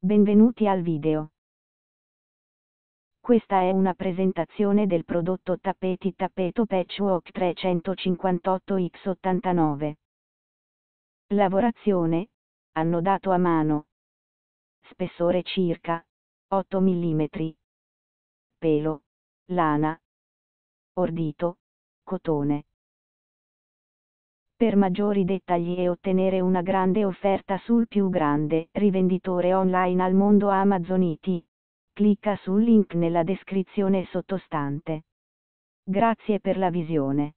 Benvenuti al video. Questa è una presentazione del prodotto tappeti tappeto Patchwork 358X89. Lavorazione, annodato a mano. Spessore circa 8 mm. Pelo, lana. Ordito, cotone. Per maggiori dettagli e ottenere una grande offerta sul più grande rivenditore online al mondo Amazon IT, clicca sul link nella descrizione sottostante. Grazie per la visione.